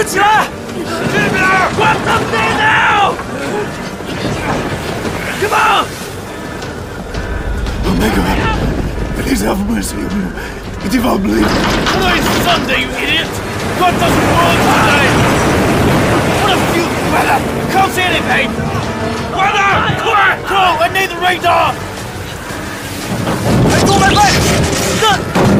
快起来！这边！What the thing now? Come on! Omega, please have mercy on you. It if I bleed. Today's Sunday, you idiot! God doesn't work today! What a few weather! Can't see anything! Weather! Quick! No, I need the radar! Hey, go back! Look!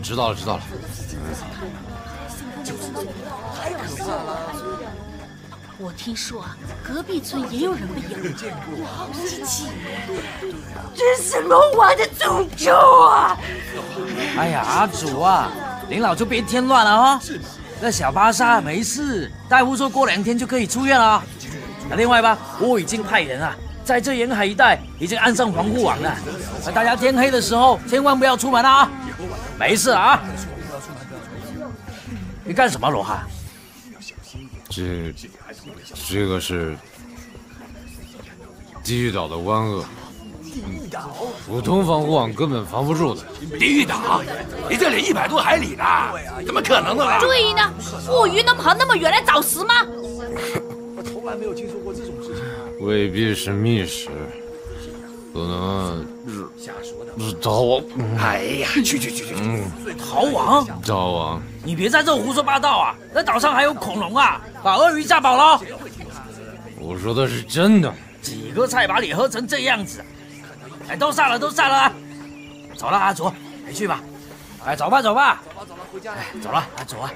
知道了，知道了。我听说啊，隔壁村也有人被咬，好稀奇！这是龙王的诅咒啊！哎呀，阿祖啊，林老就别添乱了啊！那小巴萨没事，大夫说过两天就可以出院了。那另外吧，我已经派人啊，在这沿海一带已经安上防护网了。那大家天黑的时候千万不要出门啊！没事啊。你干什么，罗汉？这，这个是地狱岛的湾鳄，普通防护网根本防不住的。地狱岛，离这里一百多海里呢，怎么可能呢？注意呢，鳄鱼能跑那么远来找食吗？我从来没有听说过这种事情。未必是觅食，可能是是逃亡。哎呀，去去去去！逃亡？逃亡？你别在这胡说八道啊！那岛上还有恐龙啊！把鳄鱼吓跑了。我说的是真的。几个菜把你喝成这样子，哎，都散了，都散了。走了，阿祖，回去吧。哎，走吧，走吧。走了，走了，回家。哎，走了，走啊。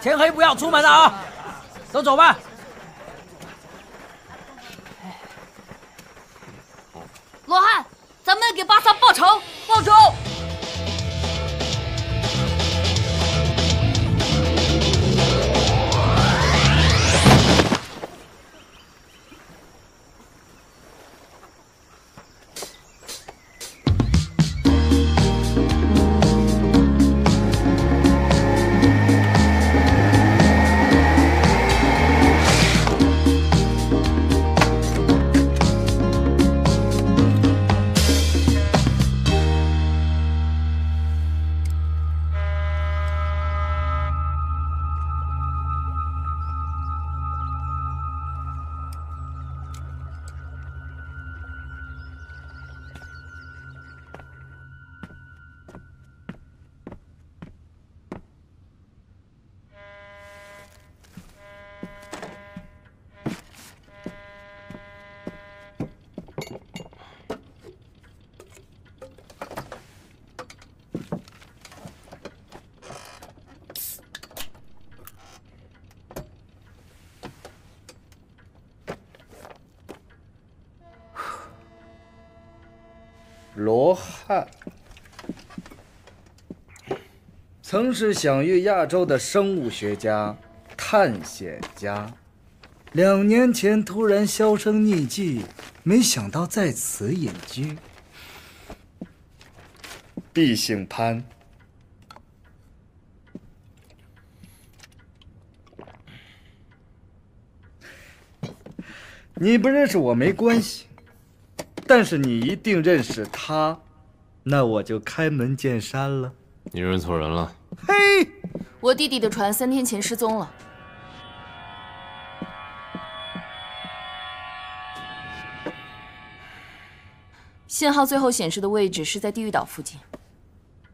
天黑不要出门了啊！都走吧。罗汉，咱们给巴萨报仇，报仇！罗汉曾是享誉亚洲的生物学家、探险家，两年前突然销声匿迹，没想到在此隐居。必姓潘，你不认识我没关系。但是你一定认识他，那我就开门见山了。你认错人了。嘿，我弟弟的船三天前失踪了，信号最后显示的位置是在地狱岛附近，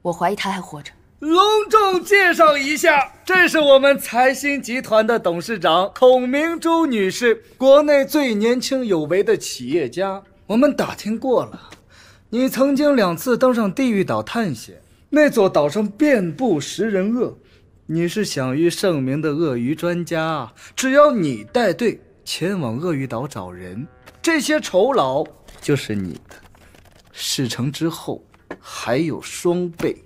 我怀疑他还活着。隆重介绍一下，这是我们财星集团的董事长孔明珠女士，国内最年轻有为的企业家。我们打听过了，你曾经两次登上地狱岛探险，那座岛上遍布食人鳄，你是享誉盛名的鳄鱼专家。只要你带队前往鳄鱼岛找人，这些酬劳就是你的。事成之后，还有双倍。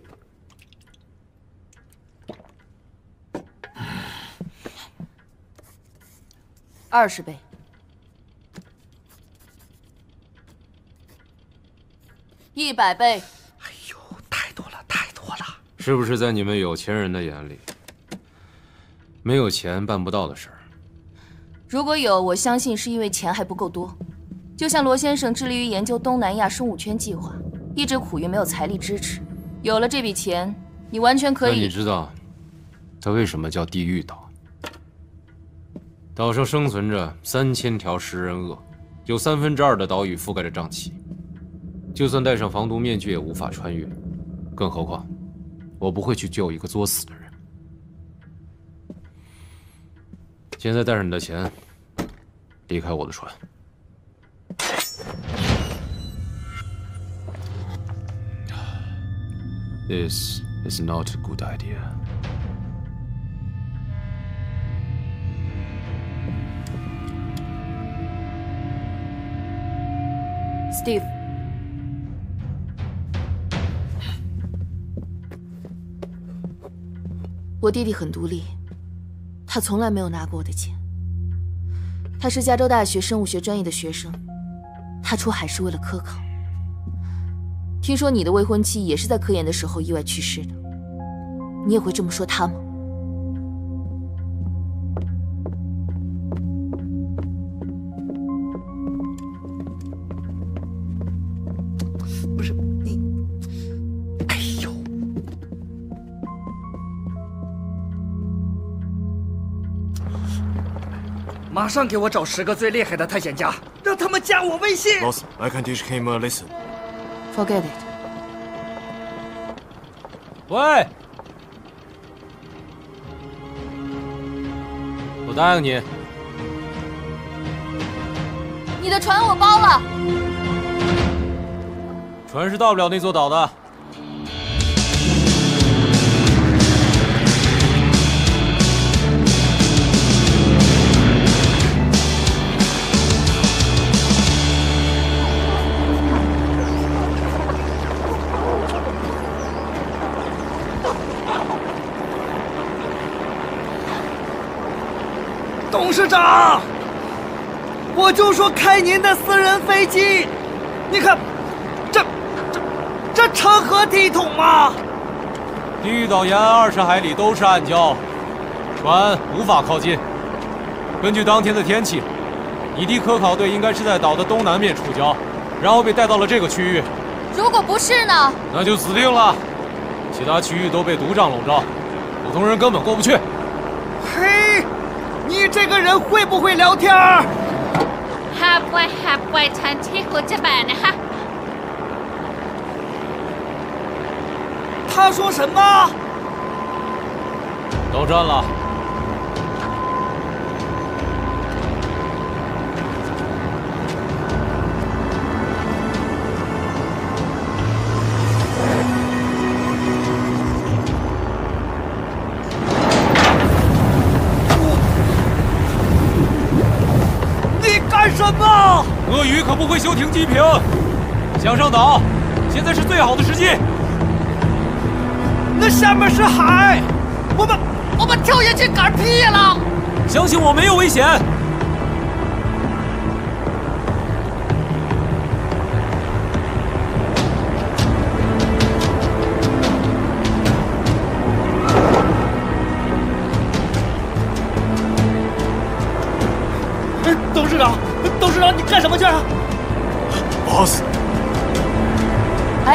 二十倍。一百倍！哎呦，太多了，太多了！是不是在你们有钱人的眼里，没有钱办不到的事儿？如果有，我相信是因为钱还不够多。就像罗先生致力于研究东南亚生物圈计划，一直苦于没有财力支持。有了这笔钱，你完全可以。那你知道，它为什么叫地狱岛？岛上生存着三千条食人鳄，有三分之二的岛屿覆盖着瘴气。就算戴上防毒面具也无法穿越，更何况我不会去救一个作死的人。现在带上你的钱，离开我的船。This is not a good idea. 斯蒂夫，我弟弟很独立，他从来没有拿过我的钱。他是加州大学生物学专业的学生，他出海是为了科考。听说你的未婚妻也是在科研的时候意外去世的，你也会这么说他吗？上给我找十个最厉害的探险家，让他们加我微信。Boss, I can teach him a lesson. Forget it。喂，我答应你，你的船我包了。船是到不了那座岛的。长，我就说开您的私人飞机，你看，这这这成何体统嘛！地狱岛沿岸二十海里都是暗礁，船无法靠近。根据当天的天气，你地科考队应该是在岛的东南面触礁，然后被带到了这个区域，如果不是呢？那就死定了。其他区域都被毒瘴笼罩，普通人根本过不去。人会不会聊天儿？不，不，胡哈。他说什么？都站了。鱼可不会休停机坪，向上岛，现在是最好的时机。那下面是海，我们我们跳下去嗝屁了。相信我，没有危险。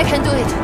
I can do it。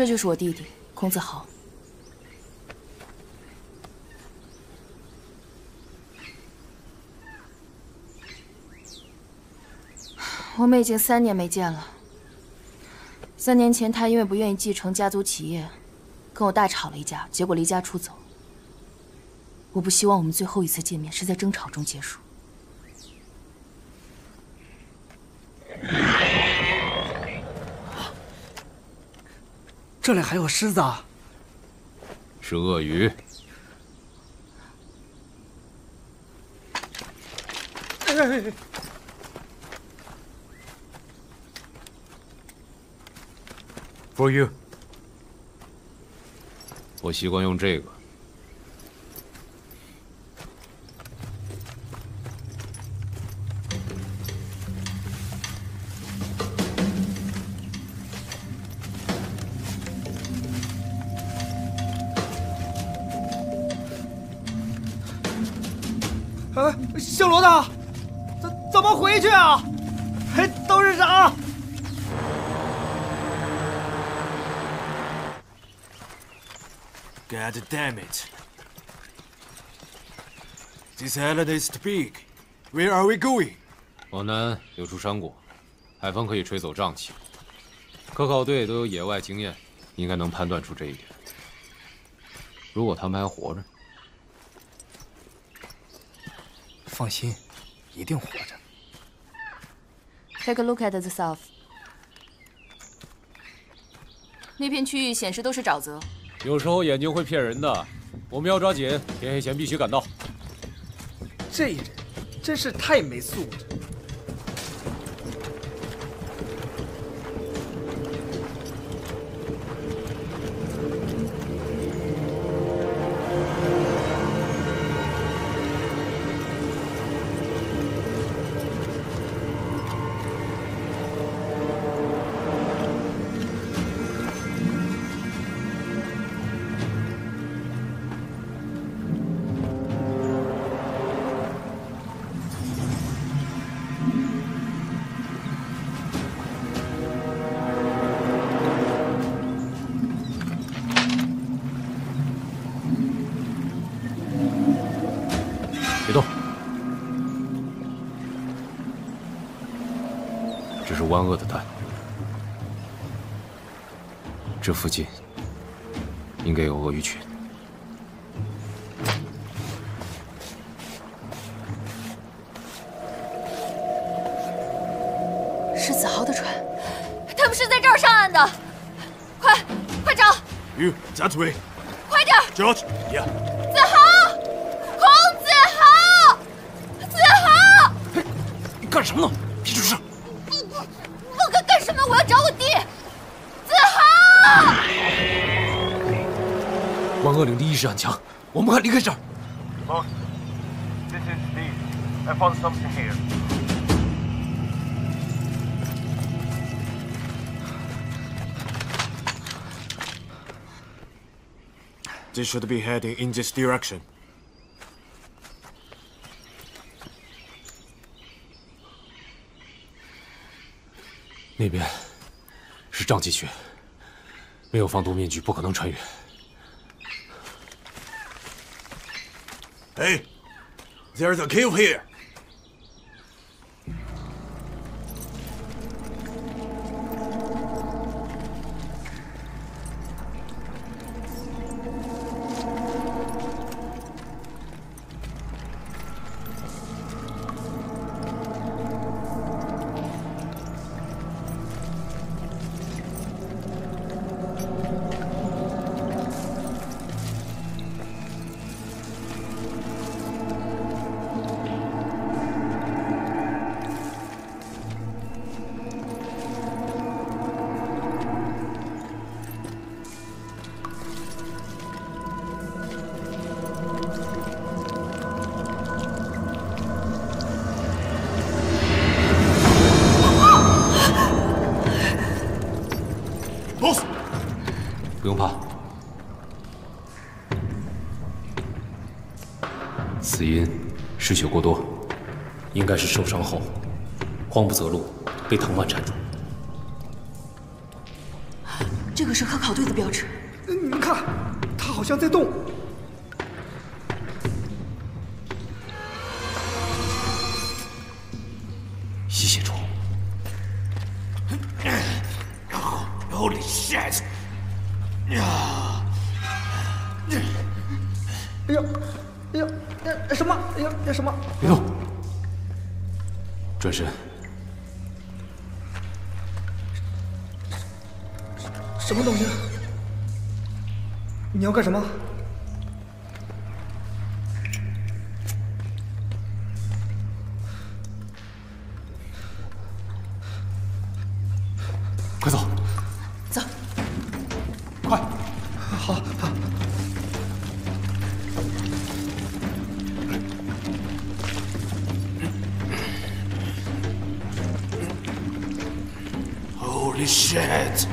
这就是我弟弟孔子豪。我们已经三年没见了。三年前，他因为不愿意继承家族企业，跟我大吵了一架，结果离家出走。我不希望我们最后一次见面是在争吵中结束。这里还有狮子啊！是鳄鱼。For you。我习惯用这个。姓罗的，怎怎么回去啊？哎，董事长，God damn it! This island is too big. Where are we going? 往南有处山谷，海风可以吹走瘴气。科考队都有野外经验，应该能判断出这一点。如果他们还活着，放心，一定活着。Take a look at the south。那片区域显示都是沼泽，有时候眼睛会骗人的。我们要抓紧，天黑前必须赶到。这人真是太没素质。这附近应该有鳄鱼群。是子豪的船，他们是在这儿上岸的，快快找，You that way. 快点！George. Yeah. 万恶岭的意识很强，我们快离开这儿。This is Steve. I found something here. They should be heading in this direction. 那边是瘴气区，没有防毒面具不可能穿越。Hey, there's a cave here. 慌不走 Holy shit!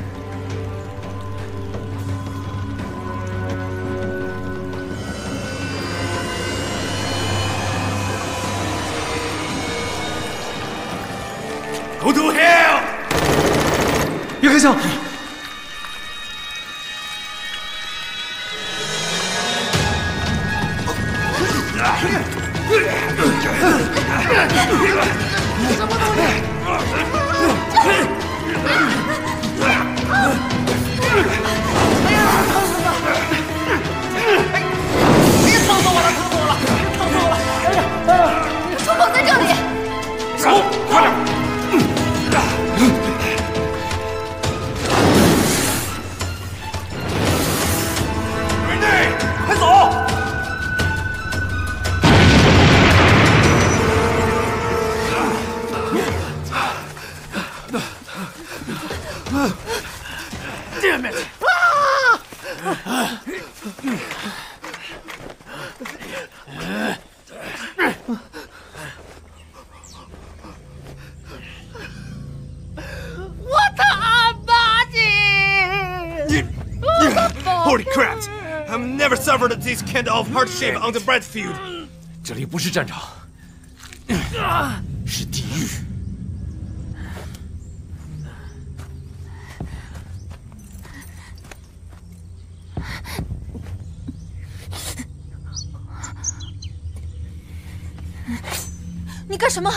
Go to hell! Your Highness! Kind of hardship on the battlefield. 这里不是战场，是地狱。你干什么？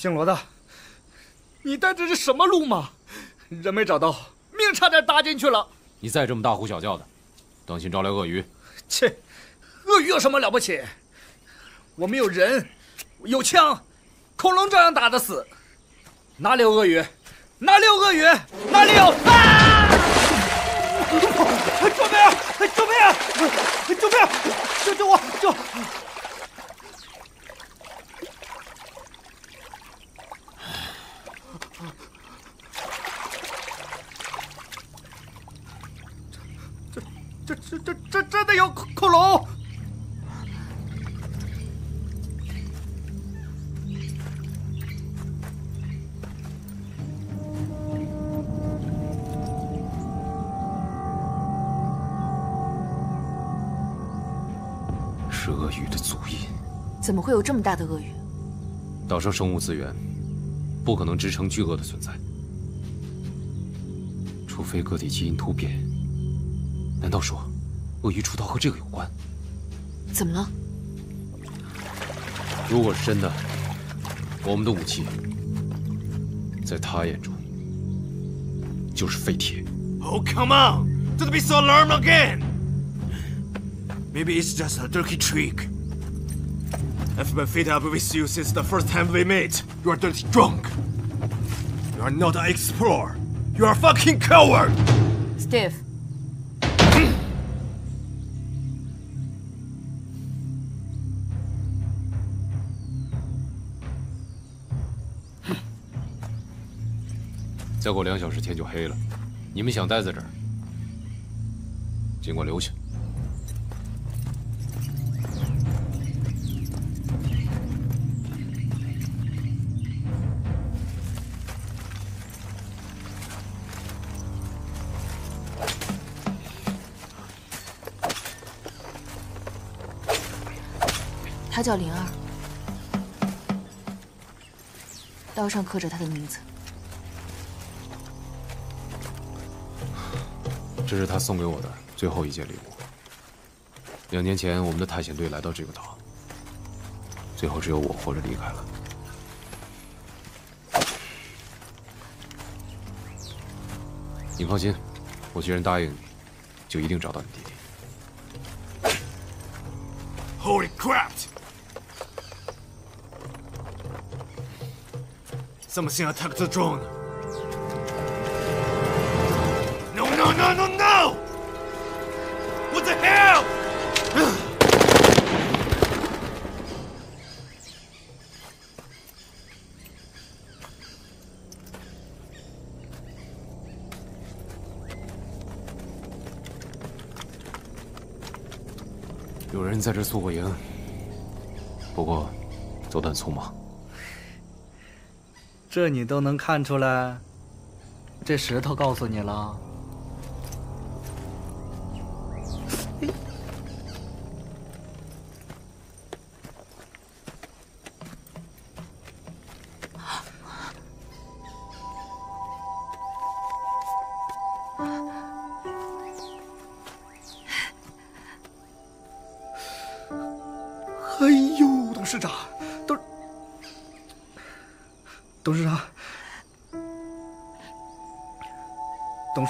姓罗的，你带这是什么路吗？人没找到，命差点搭进去了。你再这么大呼小叫的，当心招来鳄鱼。切，鳄鱼有什么了不起？我们有人，有枪，恐龙照样打得死。哪里有鳄鱼？哪里有鳄鱼？哪里有？啊！救命！救命！救命！救救我！救！这这这这真的有恐恐龙？是鳄鱼的足印。怎么会有这么大的鳄鱼？岛上生物资源不可能支撑巨鳄的存在，除非个体基因突变。难道说，鳄鱼出逃和这个有关？怎么了？如果是真的，我们的武器在他眼中就是废铁。 Oh, come on! Don't be so alarmed again! Maybe it's just a dirty trick. I've been fed up with you since the first time we met. You are dirty drunk. You are not an explorer. You are a fucking coward! Steve， 再过两小时天就黑了，你们想待在这儿，尽管留下。他叫灵儿，刀上刻着他的名字。这是他送给我的最后一件礼物。两年前，我们的探险队来到这个岛，最后只有我活着离开了。你放心，我既然答应你，就一定找到你弟弟。Holy crap! Something attacked the drone. 在这宿过营，不过走得很匆忙。这你都能看出来？这石头告诉你了？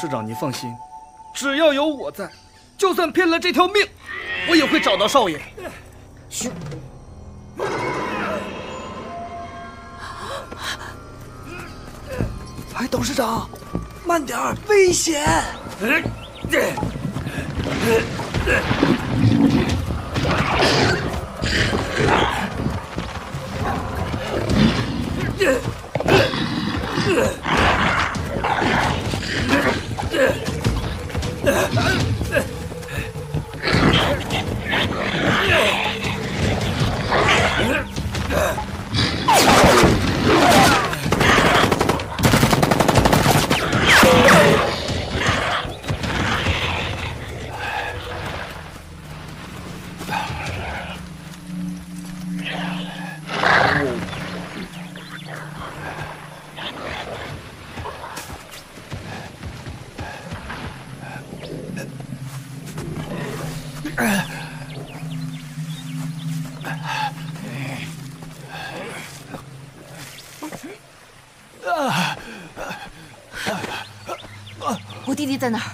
董事长，您放心，只要有我在，就算拼了这条命，我也会找到少爷。嘘，哎，董事长，慢点儿，危险！啊我弟弟在哪儿？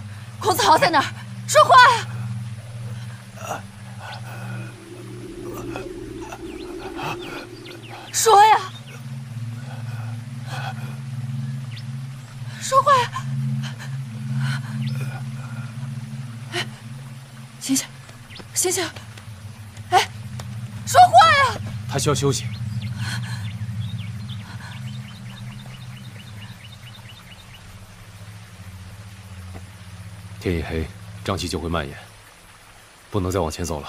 孔子豪在哪儿？说话呀！说呀！说话呀！哎，醒醒，醒醒！哎，说话呀！他需要休息。天一黑，瘴气就会蔓延，不能再往前走了。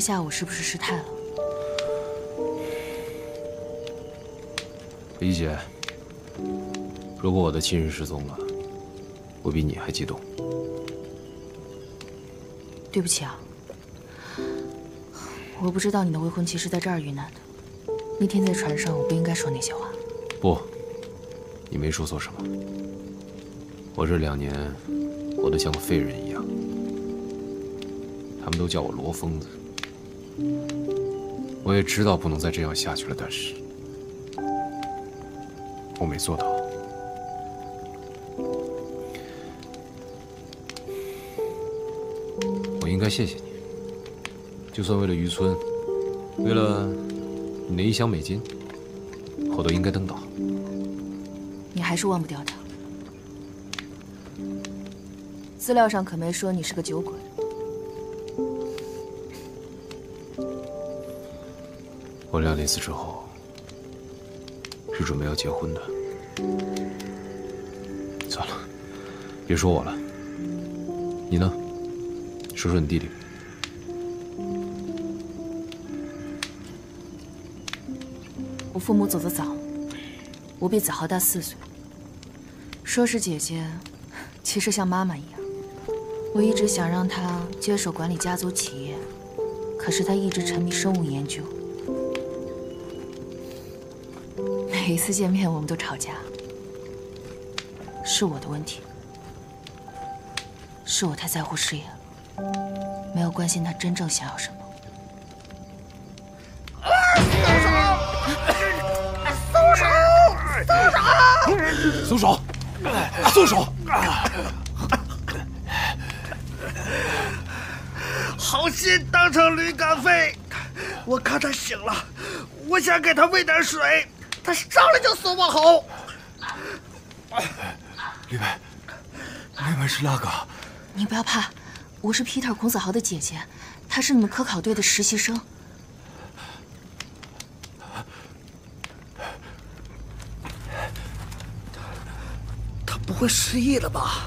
天下午是不是失态了？李姐，如果我的亲人失踪了，我比你还激动。对不起啊，我不知道你的未婚妻是在这儿遇难的。那天在船上，我不应该说那些话。不，你没说错什么。我这两年活得像个废人一样，他们都叫我罗疯子。我也知道不能再这样下去了，但是我没做到。我应该谢谢你，就算为了渔村，为了你的一箱美金，我都应该登岛。你还是忘不掉他。资料上可没说你是个酒鬼。我俩那次之后是准备要结婚的。算了，别说我了。你呢？说说你弟弟。我父母走得早，我比子豪大四岁。说是姐姐，其实像妈妈一样。我一直想让他接手管理家族企业，可是他一直沉迷生物研究。每一次见面，我们都吵架，是我的问题，是我太在乎事业了，没有关心他真正想要什么。松手！松手！好心当成驴肝肺，我看他醒了，我想给他喂点水，他上来就松我喉。李白，李白是那个？你不要怕，我是 Peter 孔子豪的姐姐，她是你们科考队的实习生。他不会失忆了吧？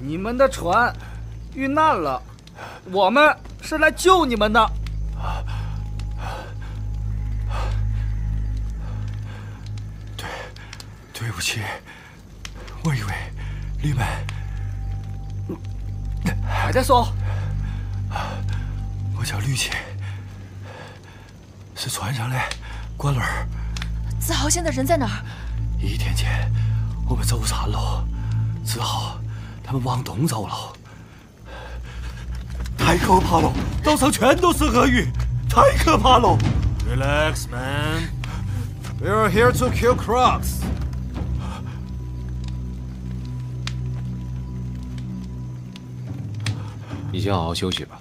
你们的船遇难了，我们是来救你们的。说？我叫吕钦，是船上的官轮。子豪现在人在哪儿？一天前我们走散了，子豪他们往东走了。太可怕了，岛上全都是鳄鱼，太可怕了。Relax, man. We are here to kill crocs. 你先好好休息吧。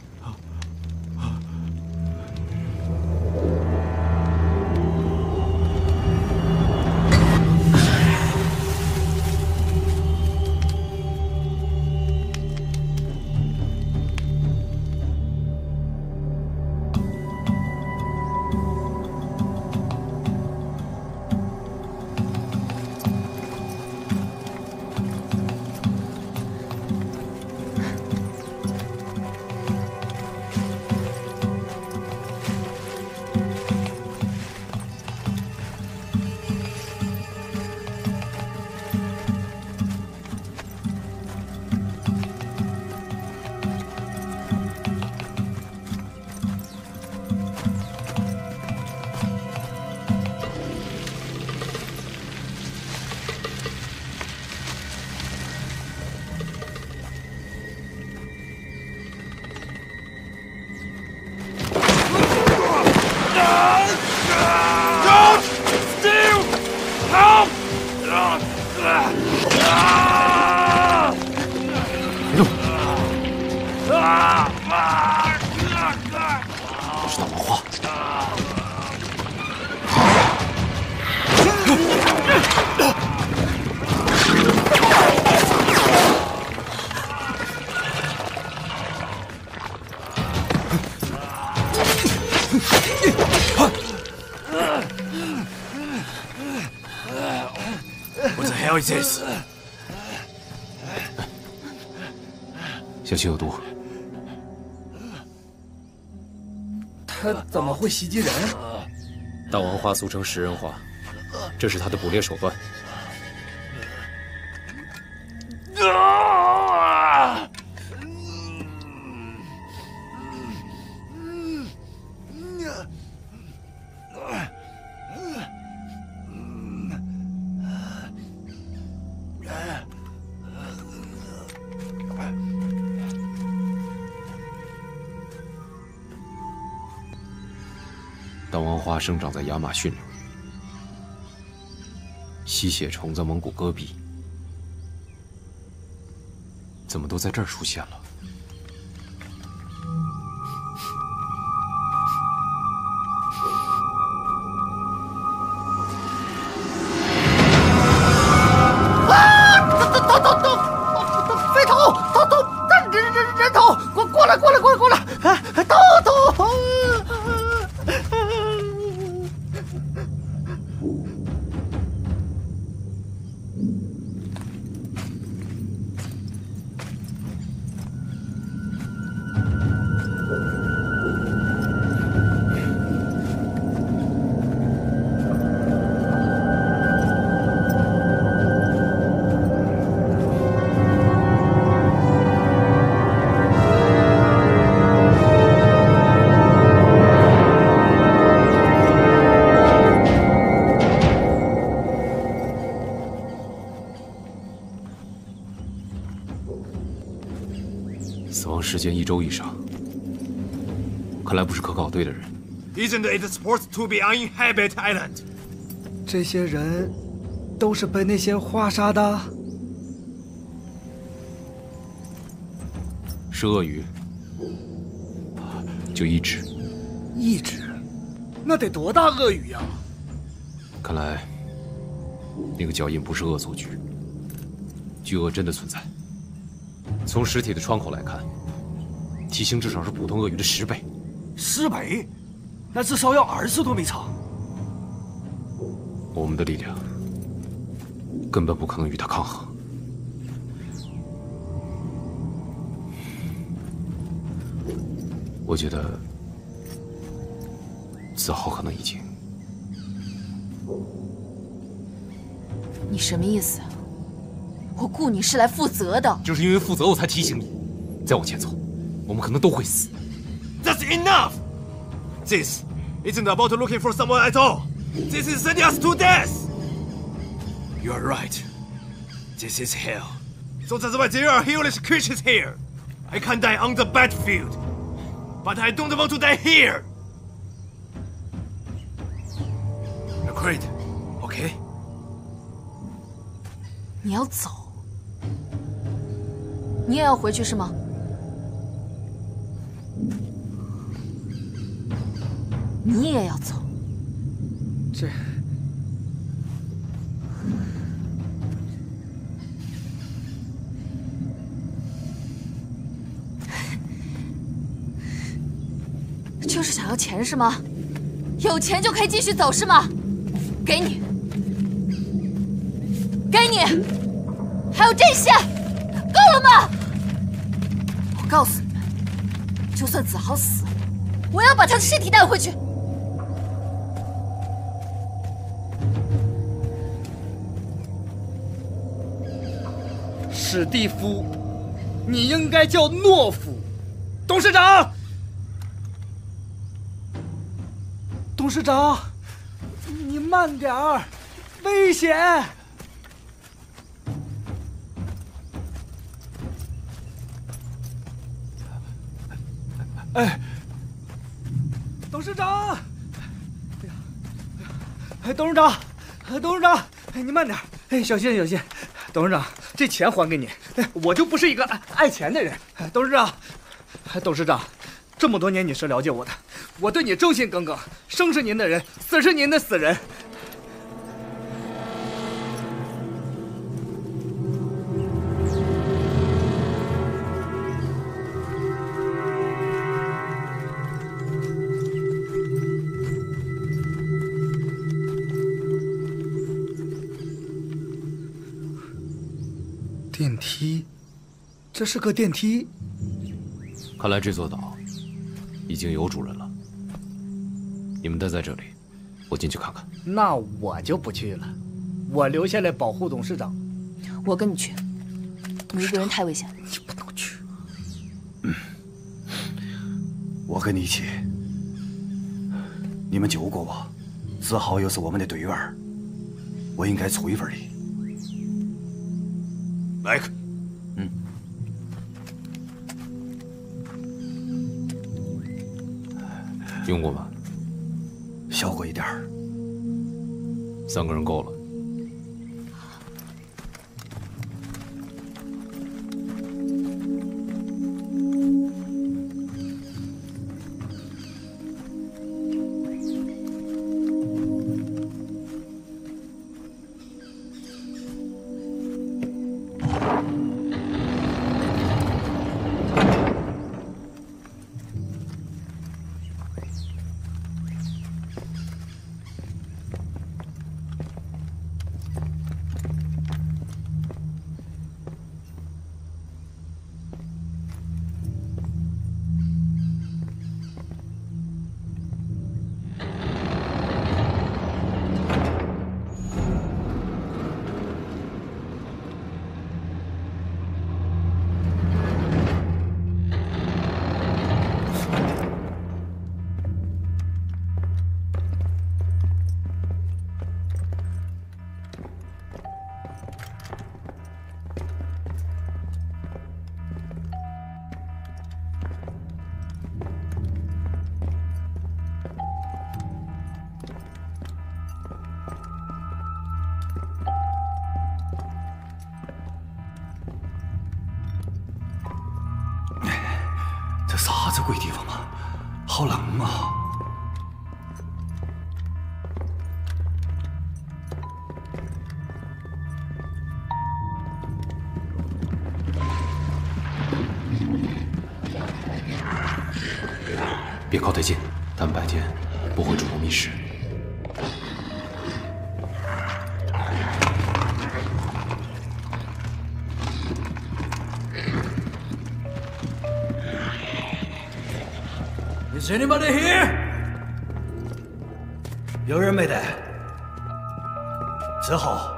Hell is 小心有毒。他怎么会袭击人？大王花俗称食人花，这是他的捕猎手段。生长在亚马逊里，吸血虫在蒙古戈壁，怎么都在这儿出现了？间一周以上，看来不是可考队的人。Isn't it supposed to be uninhabited island? 这些人都是被那些花杀的。是鳄鱼，就一只。一只，那得多大鳄鱼呀、看来那个脚印不是恶作剧，巨鳄真的存在。从尸体的窗口来看，体型至少是普通鳄鱼的十倍。十倍，那至少要二十多米长。我们的力量根本不可能与它抗衡。我觉得子豪可能已经……你什么意思啊？我雇你是来负责的。就是因为负责，我才提醒你，再往前走，我们可能都会死。 That's enough! This isn't about looking for someone at all. This is sending us to death! You're right. This is hell. So that's why there are hellish creatures here. I can die on the battlefield. But I don't want to die here! Agreed. Okay? 你要走，你也要回去是吗？ 你也要走？这就是想要钱是吗？有钱就可以继续走是吗？给你，给你，还有这些，够了吗？我告诉你们，就算子豪死了，我要把他的尸体带回去。史蒂夫，你应该叫懦夫。董事长，董事长，你慢点儿，危险！哎，董事长，哎，董事长，董事长，哎，你慢点儿，哎，小心小心。董事长，这钱还给你，我就不是一个爱爱钱的人。董事长，董事长，这么多年你是了解我的，我对你忠心耿耿，生是您的人，死是您的死人。这是个电梯。看来这座岛已经有主人了。你们待在这里，我进去看看。那我就不去了，我留下来保护董事长。我跟你去，你一个人太危险了。你不能去。我跟你一起。你们救过我，子豪又是我们的队员儿，我应该出一份力。Mike? 用过吗？小过一点儿。三个人够了。鬼地方吗？好冷啊！别靠太近，他们白天不会住这里没得人有人没得？子豪，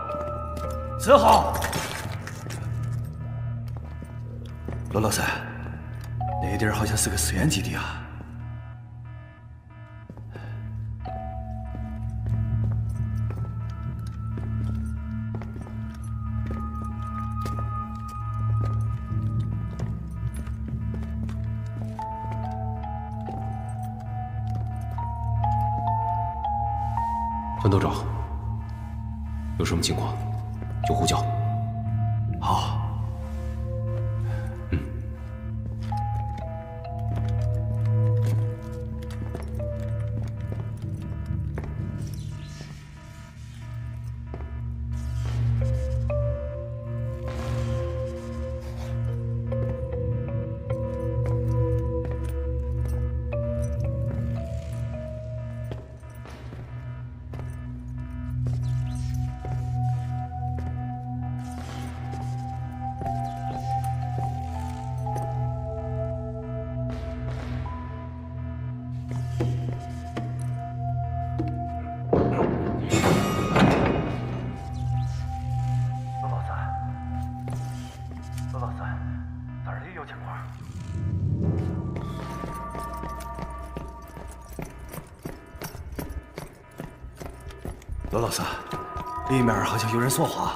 子豪，罗老三，那地儿好像是个实验基地啊。里面好像有人说话。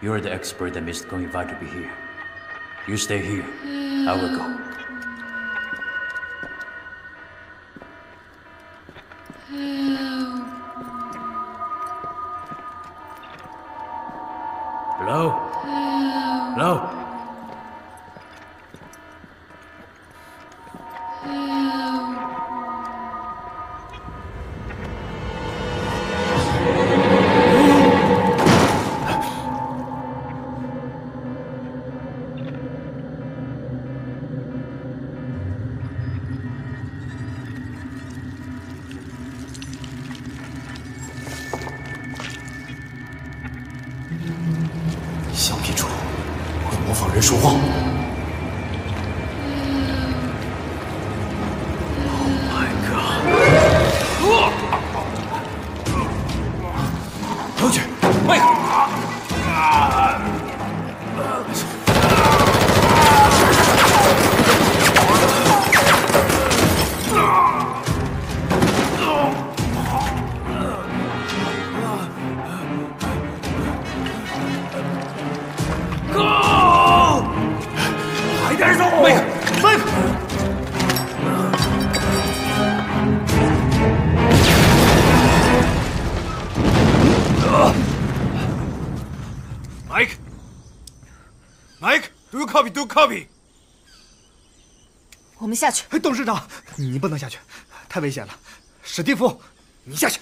You're the expert that Mr. Kong invited me here. You stay here. I will go. copy do copy。我们下去。董事长，你不能下去，太危险了。史蒂夫，你下去。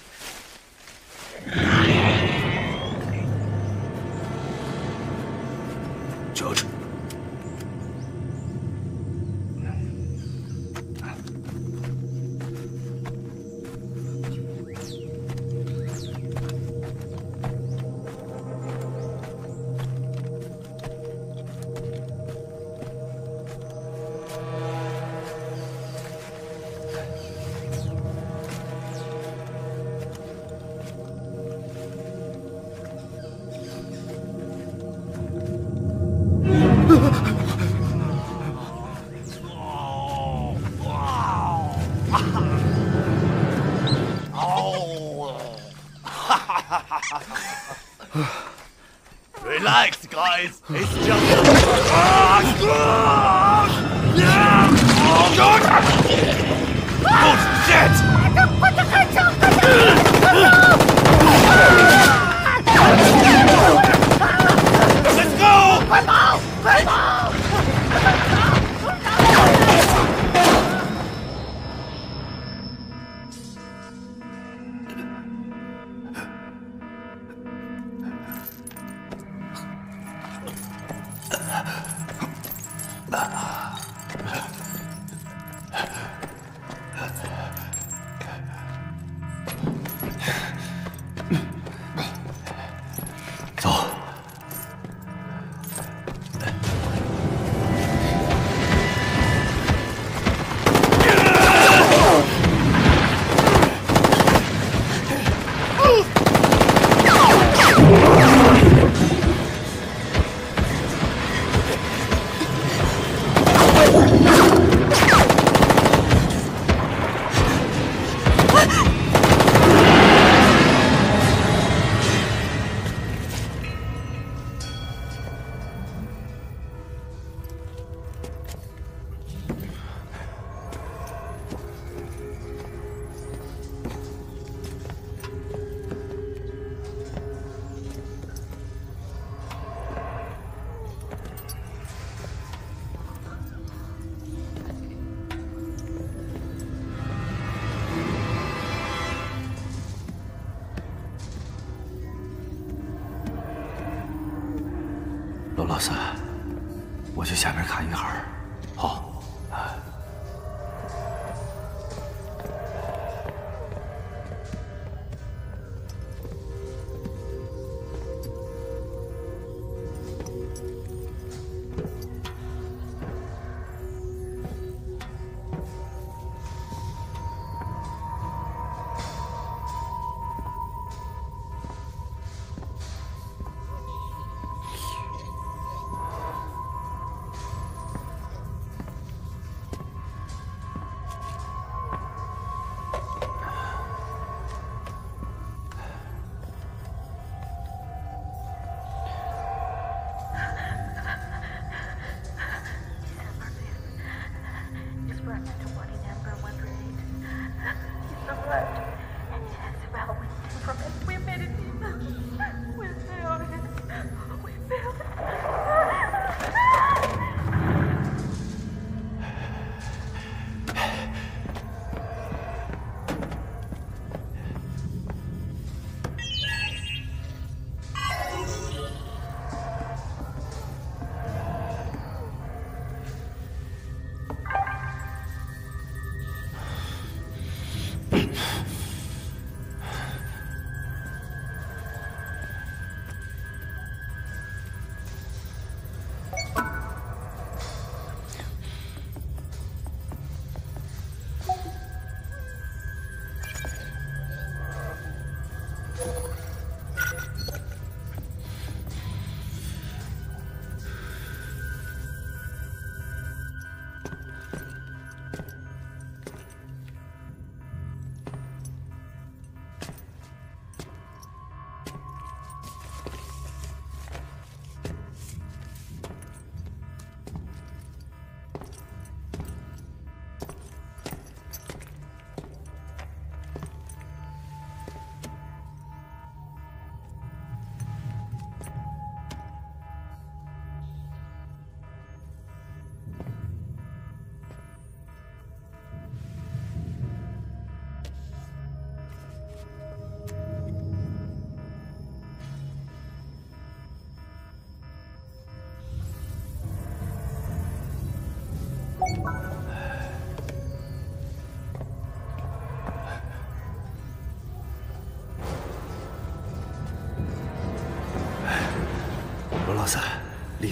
George。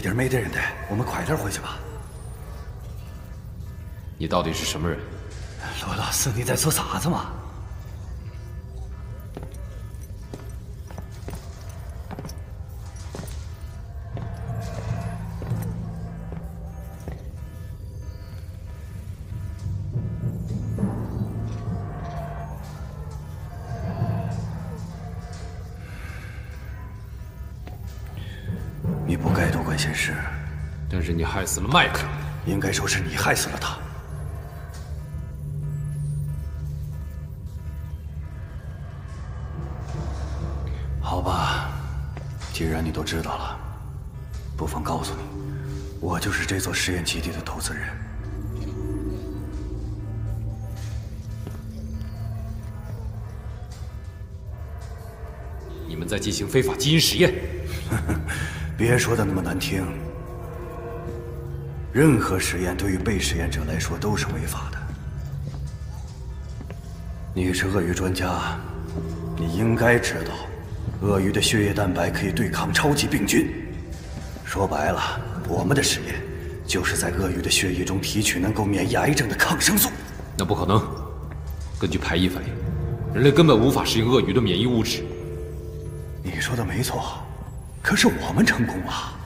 里边没得人的，我们快点回去吧。你到底是什么人？罗老师，你在说啥子嘛？害死了麦克。应该说是你害死了他。好吧，既然你都知道了，不妨告诉你，我就是这座实验基地的投资人。你们在进行非法基因实验。别说的那么难听。任何实验对于被实验者来说都是违法的。你是鳄鱼专家，你应该知道，鳄鱼的血液蛋白可以对抗超级病菌。说白了，我们的实验就是在鳄鱼的血液中提取能够免疫癌症的抗生素。那不可能。根据排异反应，人类根本无法适应鳄鱼的免疫物质。你说的没错，可是我们成功了。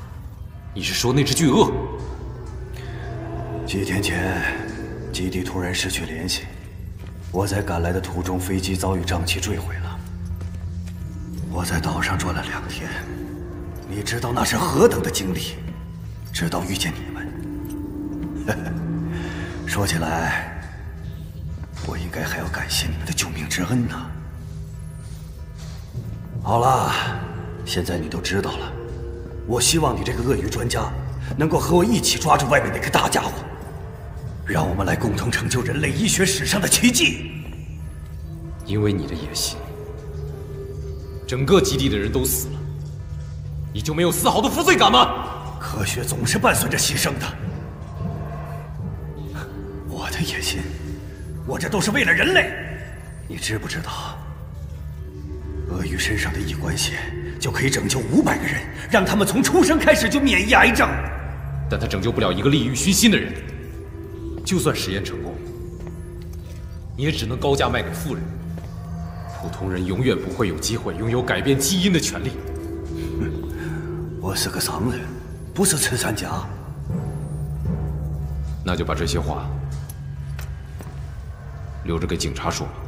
你是说那只巨鳄？几天前，基地突然失去联系，我在赶来的途中，飞机遭遇瘴气坠毁了。我在岛上转了两天，你知道那是何等的经历？直到遇见你们，说起来，我应该还要感谢你们的救命之恩呢。好了，现在你都知道了，我希望你这个鳄鱼专家能够和我一起抓住外面那个大家伙。让我们来共同成就人类医学史上的奇迹。因为你的野心，整个基地的人都死了，你就没有丝毫的负罪感吗？科学总是伴随着牺牲的。我的野心，我这都是为了人类。你知不知道，鳄鱼身上的一管血就可以拯救五百个人，让他们从出生开始就免疫癌症。但他拯救不了一个利欲熏心的人。就算实验成功，你也只能高价卖给富人。普通人永远不会有机会拥有改变基因的权利。我是个商人，不是慈善家。那就把这些话留着给警察说。走。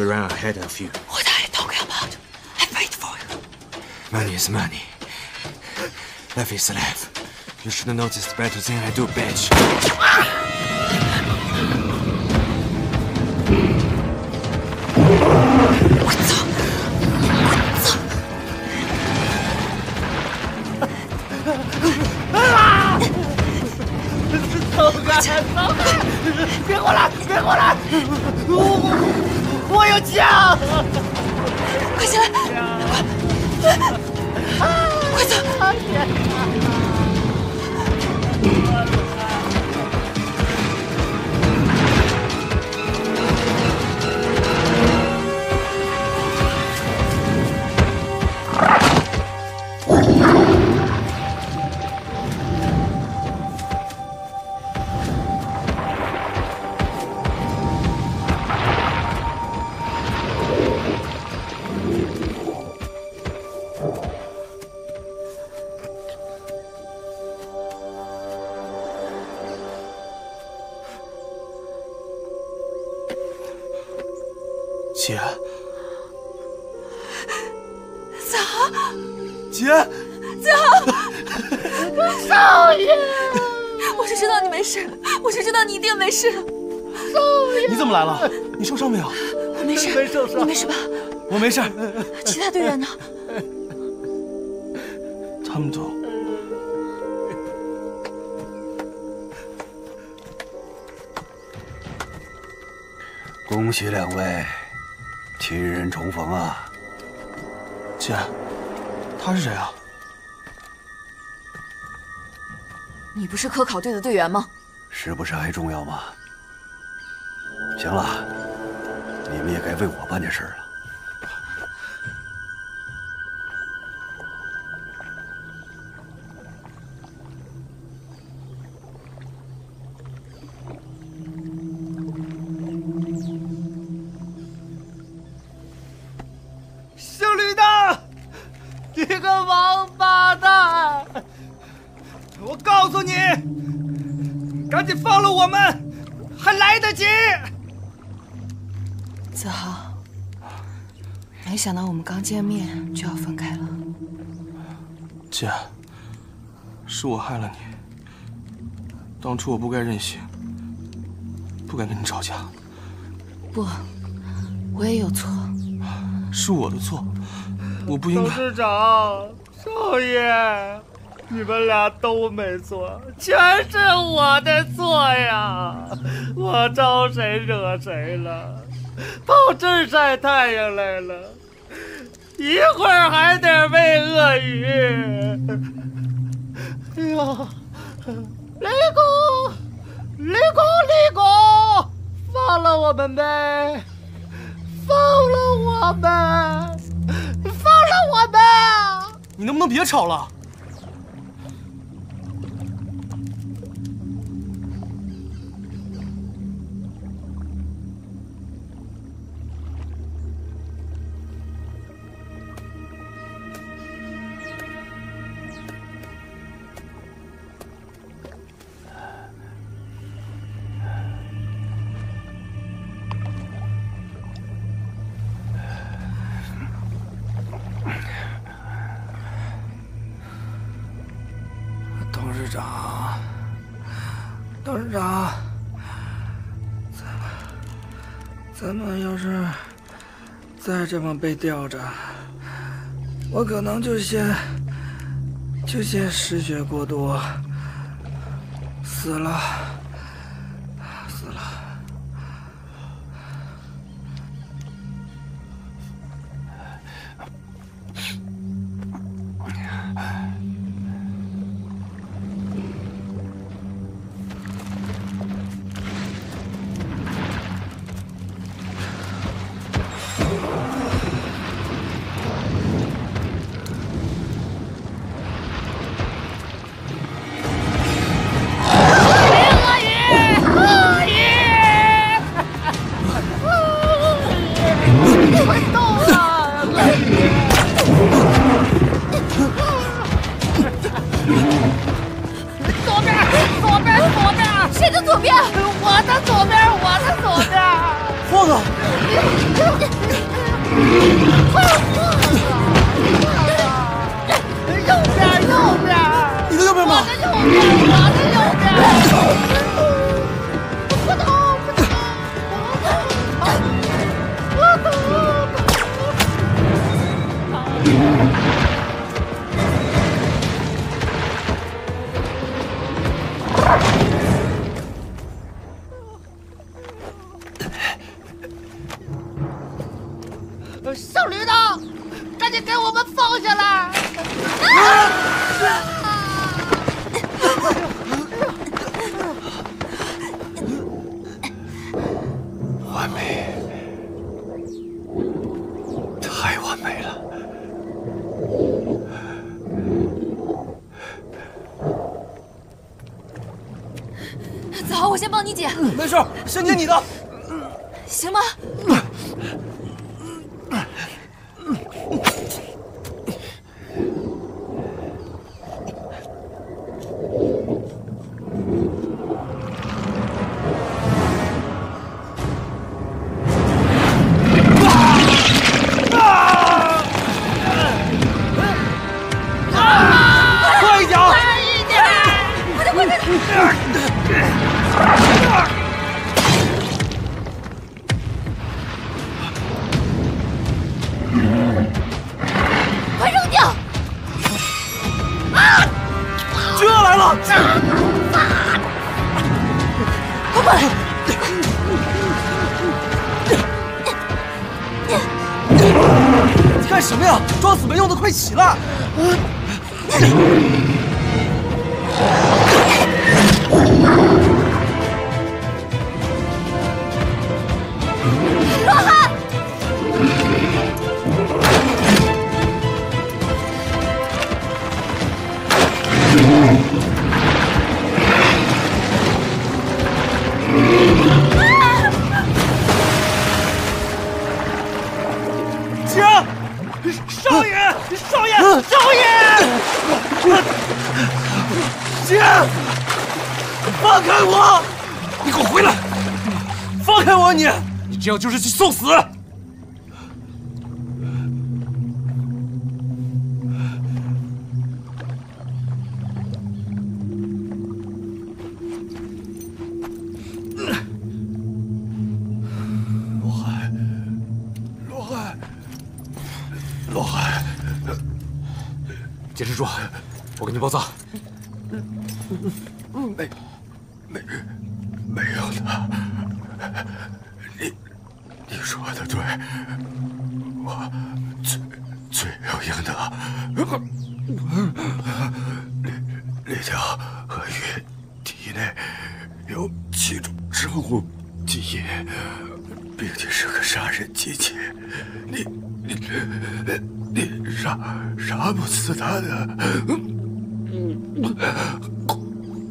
Have run ahead of you. What are you talking about? I paid for you. Money is money. Life is life. You should know this better than I do, bitch. 家你怎么来了？你受伤没有？我没事，没受伤你没事吧？我没事。其他队员呢？他们都……恭喜两位，亲人重逢啊！姐，他是谁啊？你不是科考队的队员吗？是不是还重要吗？行了，你们也该为我办点事了。见面就要分开了。姐，是我害了你。当初我不该任性，不该跟你吵架，不，我也有错。是我的错，我不应该。董事长，少爷，你们俩都没错，全是我的错呀！我招谁惹谁了？跑这儿晒太阳来了，一会儿还得喂鳄鱼。哎呀，雷公，雷公，雷公，放了我们呗！放了我们！放了我们！你能不能别吵了？这么被吊着，我可能就先就先失血过多，死了，先听你的。快过来！干什么呀？装死没用的，快起来！这样就是去送死！罗海，罗海，罗海，坚持住，我给你包扎。李李条和玉体内有七种生物基因，并且是个杀人机器。你你你杀杀不死他的。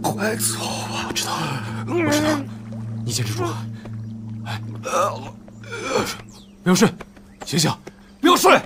快走啊！我知道，我知道，你坚持住。哎，不要睡，醒醒，不要睡。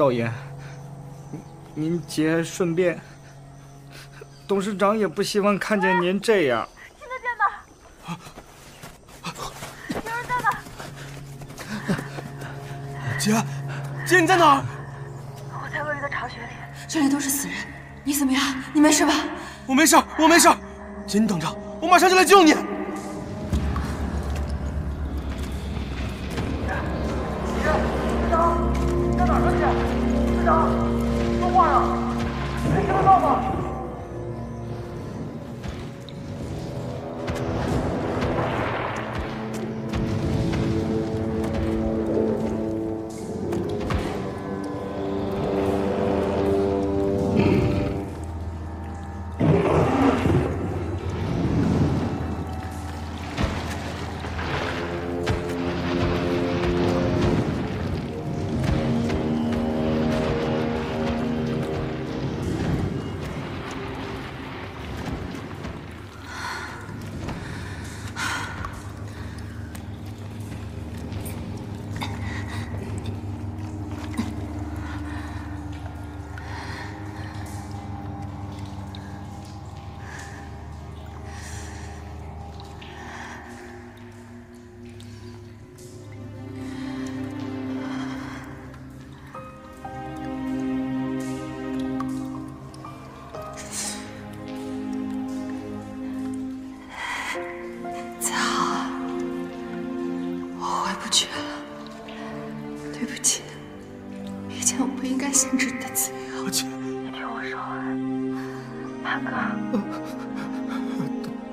少爷，您节顺便，董事长也不希望看见您这样。听得见吗？有人在吗？姐，姐你在哪儿？我在卫浴的巢穴里，这里都是死人。你怎么样？你没事吧？我没事，我没事。姐，你等着，我马上就来救你。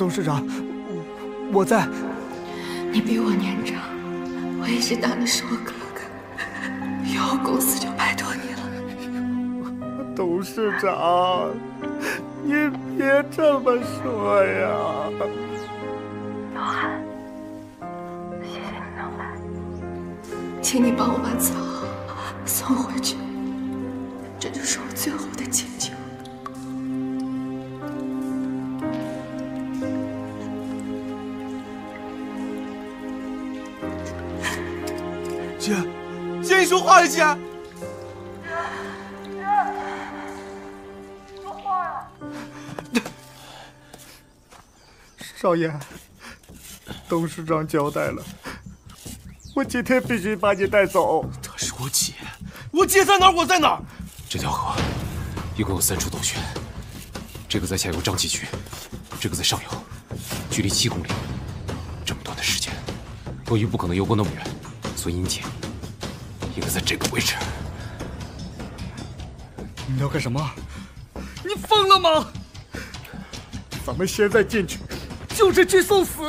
董事长，我我在。你比我年长，我一直当你是我哥哥，以后公司就拜托你了。董事长，您别这么说呀。老韩，谢谢你能来，请你帮我把子说话呀，姐。说话呀！少爷，董事长交代了，我今天必须把你带走。她是我姐，我姐在哪儿，我在哪儿。这条河一共有三处洞穴，这个在下游瘴气区，这个在上游，距离七公里。这么短的时间，鳄鱼不可能游过那么远，所以你姐应该在这个位置。你要干什么？你疯了吗？咱们现在进去，就是去送死。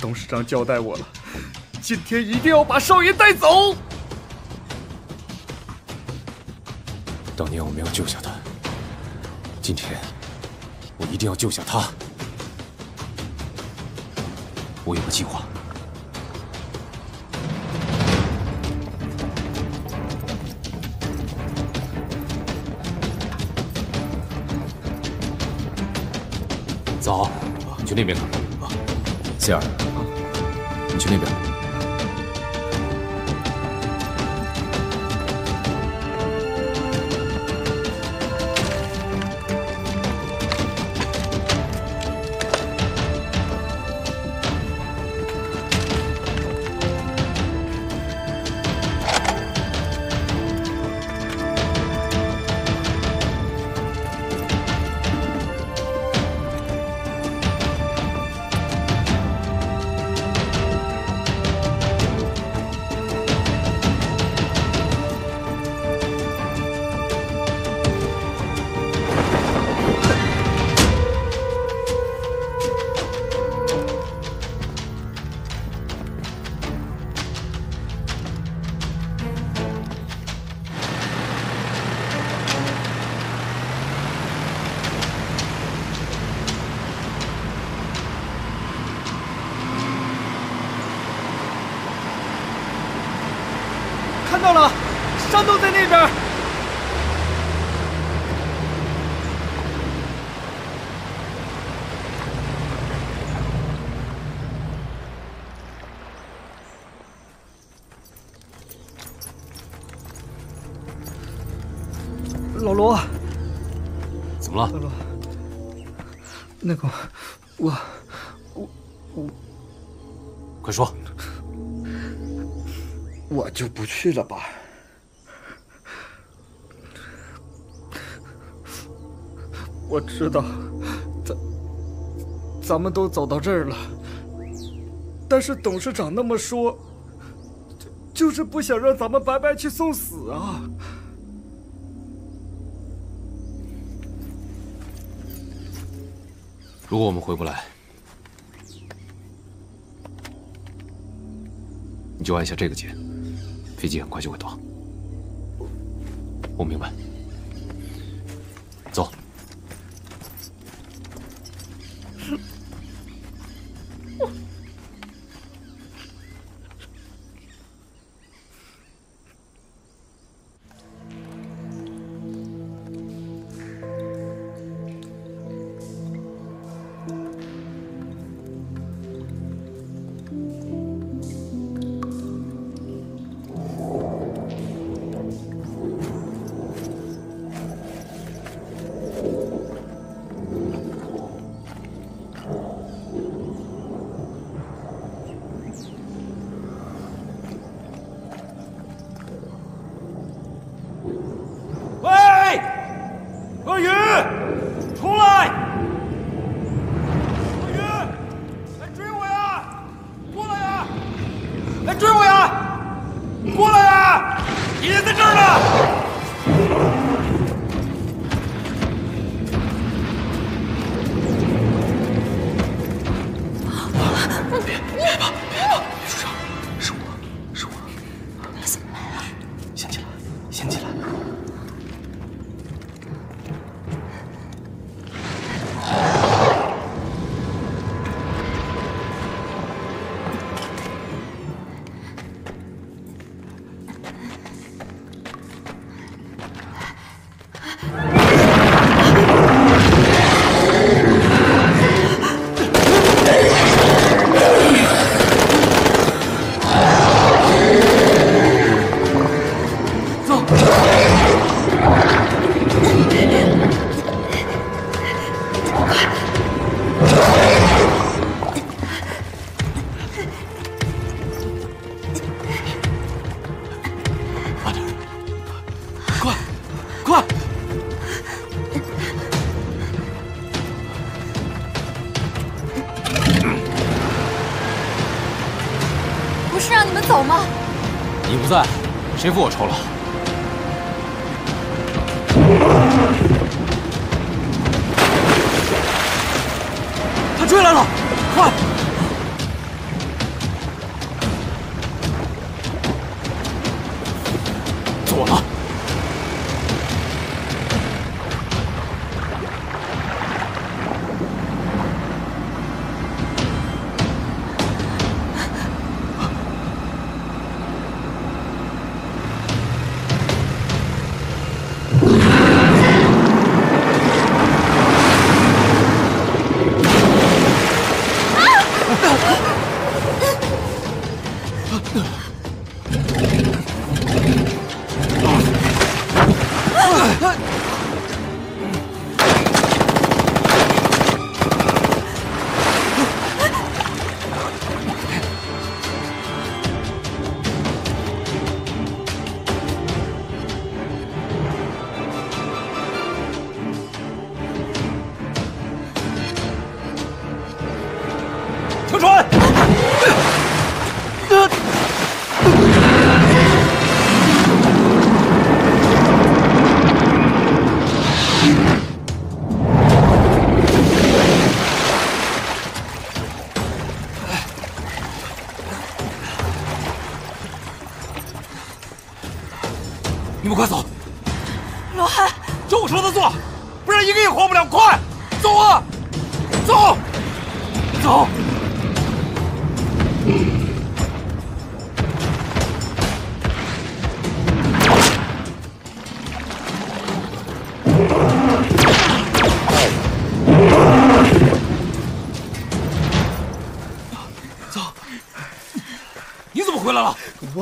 董事长交代我了，今天一定要把少爷带走。当年我没有救下他，今天我一定要救下他。我有个计划。那边看。C 二，你去那边。去了吧。我知道，咱咱们都走到这儿了，但是董事长那么说，就就是不想让咱们白白去送死啊。如果我们回不来，你就按下这个键，飞机很快就会到。我明白。谁付我酬劳？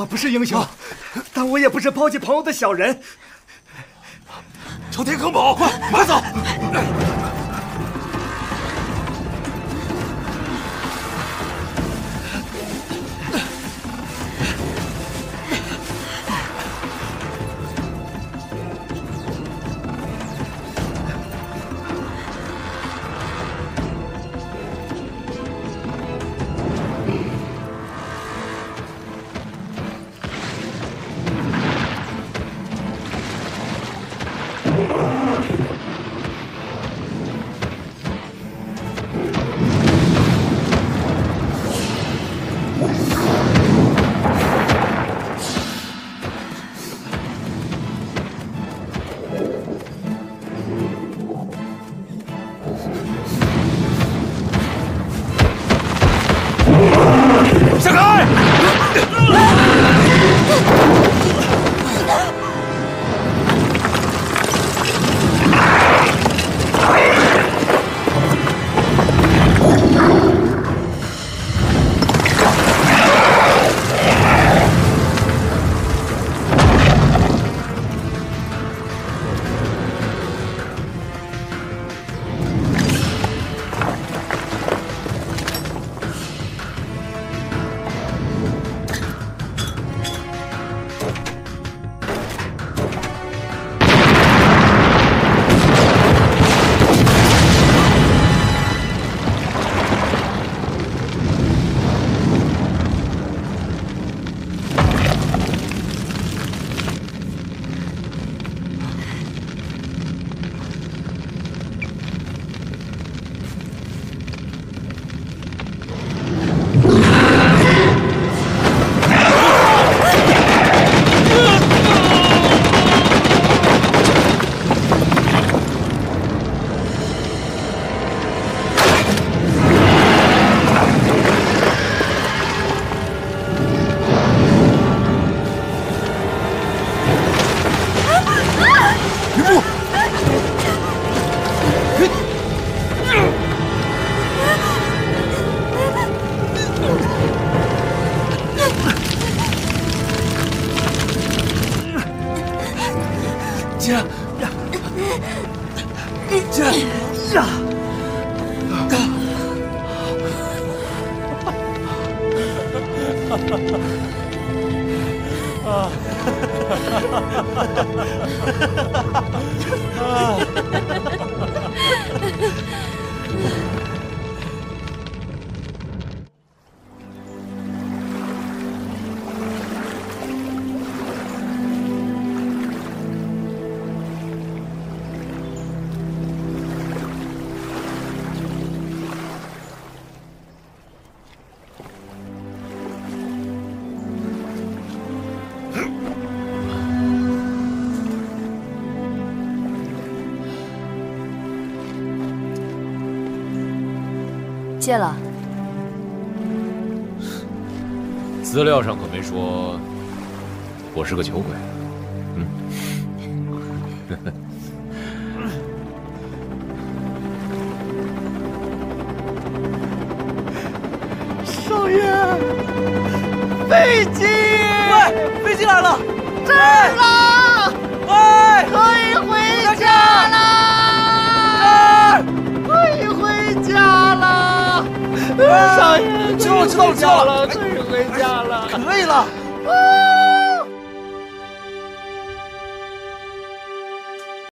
我不是英雄但我也不是抛弃朋友的小人。朝天坑跑快快走谢了。资料上可没说我是个穷